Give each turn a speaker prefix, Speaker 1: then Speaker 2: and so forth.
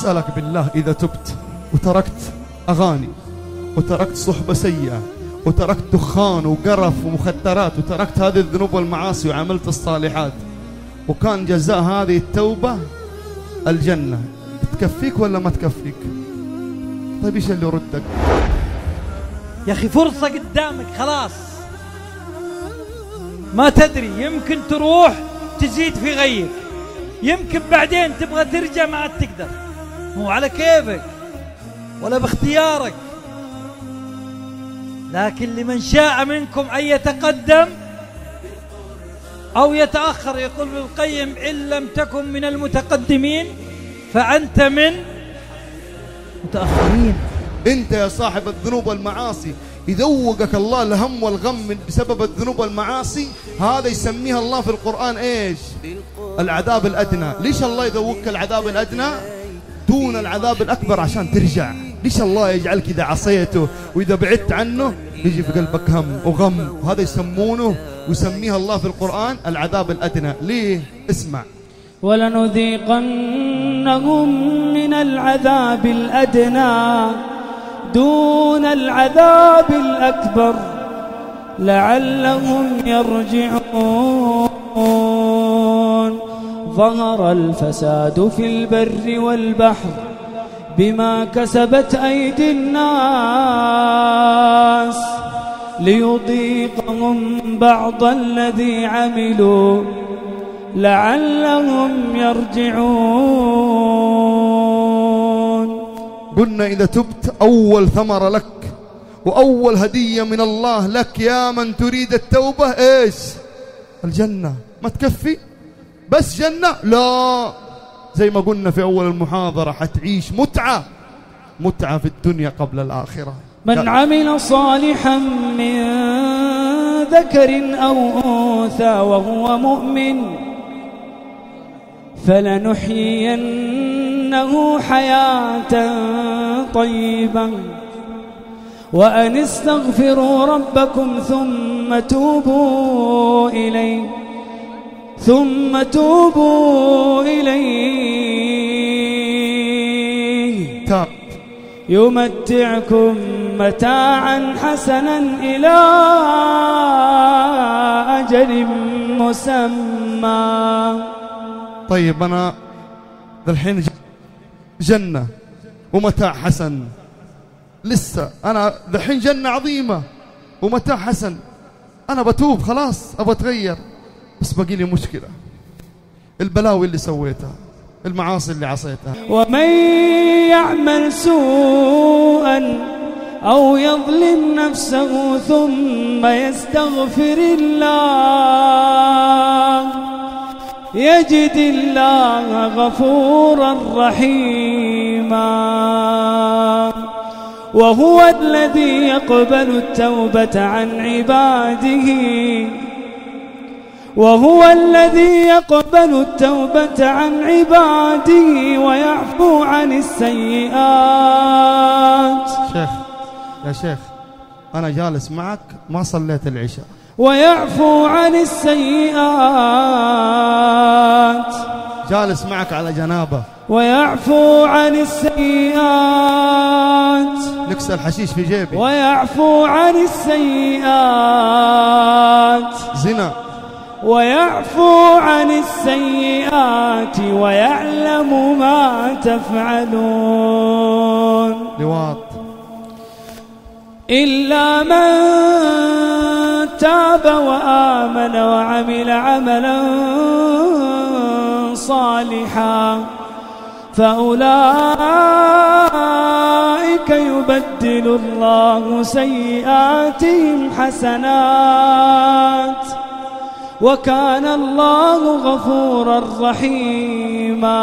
Speaker 1: أسألك بالله إذا تبت وتركت أغاني وتركت صحبة سيئة وتركت دخان وقرف ومخدرات وتركت هذه الذنوب والمعاصي وعملت الصالحات وكان جزاء هذه التوبة الجنة. تكفيك ولا ما تكفيك؟ طيب إيش اللي يردك؟
Speaker 2: يا أخي فرصة قدامك خلاص. ما تدري يمكن تروح تزيد في غيك يمكن بعدين تبغى ترجع ما عاد تقدر. مو على كيفك ولا باختيارك. لكن لمن شاء منكم أن يتقدم أو يتأخر يقول ابن القيم إن لم تكن من المتقدمين فأنت من متأخرين.
Speaker 1: أنت يا صاحب الذنوب والمعاصي يذوقك الله الهم والغم بسبب الذنوب والمعاصي. هذا يسميها الله في القرآن إيش؟ العذاب الأدنى. ليش الله يذوقك العذاب الأدنى؟ دون العذاب الأكبر عشان ترجع. ليش الله يجعلك إذا عصيته وإذا بعدت عنه؟ يجي في قلبك هم وغم. وهذا يسمونه ويسميها الله في القرآن العذاب الأدنى. ليه؟ اسمع.
Speaker 3: ولنذيقنهم من العذاب الأدنى دون العذاب الأكبر لعلهم يرجعون. ظهر الفساد في البر والبحر بما كسبت أيدي الناس ليضيقهم بعض الذي عملوا لعلهم يرجعون.
Speaker 1: قلنا إذا تبت أول ثمرة لك وأول هدية من الله لك يا من تريد التوبة إيش؟ الجنة. ما تكفي؟ بس جنة؟ لا. زي ما قلنا في أول المحاضرة حتعيش متعة. متعة في الدنيا قبل الآخرة.
Speaker 3: من عمل صالحا من ذكر أو أنثى وهو مؤمن فلنحيينه حياة طيبة. وأن استغفروا ربكم ثم توبوا إليه. ثم توبوا إليه.
Speaker 1: تاب.
Speaker 3: يمتعكم متاعا حسنا إلى أجل مسمى.
Speaker 1: طيب أنا الحين جنة ومتاع حسن. لسه أنا الحين جنة عظيمة ومتاع حسن. أنا بتوب خلاص أبغى أتغير. بس باقي لي مشكلة. البلاوي اللي سويتها المعاصي اللي عصيتها.
Speaker 3: ومن يعمل سوءا أو يظلم نفسه ثم يستغفر الله يجد الله غفورا رحيما. وهو الذي يقبل التوبة عن عباده. وهو الذي يقبل التوبة عن عباده ويعفو عن السيئات.
Speaker 1: شيخ يا شيخ أنا جالس معك ما صليت العشاء.
Speaker 3: ويعفو عن السيئات.
Speaker 1: جالس معك على جنابة.
Speaker 3: ويعفو عن السيئات.
Speaker 1: نكسى الحشيش في جيبي.
Speaker 3: ويعفو عن السيئات. ويعفو عن السيئات ويعلم ما تفعلون.
Speaker 1: لواط.
Speaker 3: إلا من تاب وآمن وعمل عملا صالحا فأولئك يبدل الله سيئاتهم حسنات. وكان الله غفورا رحيما.